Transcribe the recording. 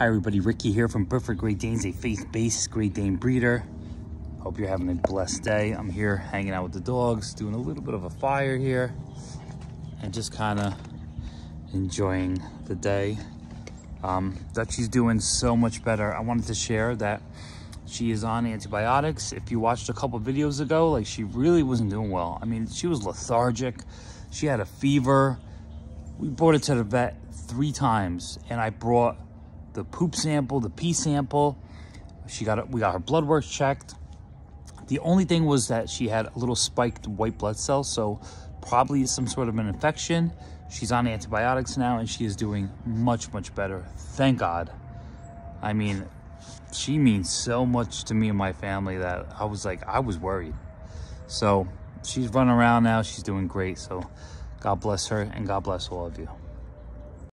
Hi everybody, Ricky here from Brifford Great Danes, a faith-based Great Dane breeder. Hope you're having a blessed day. I'm here hanging out with the dogs, doing a little bit of a fire here, and just kind of enjoying the day. Um, she's doing so much better. I wanted to share that she is on antibiotics. If you watched a couple videos ago, like she really wasn't doing well. I mean, she was lethargic. She had a fever. We brought it to the vet three times, and I brought the poop sample, the pee sample. She got. We got her blood work checked. The only thing was that she had a little spiked white blood cell, so probably some sort of an infection. She's on antibiotics now, and she is doing much, much better. Thank God. I mean, she means so much to me and my family that I was like, I was worried. So she's running around now. She's doing great. So God bless her, and God bless all of you.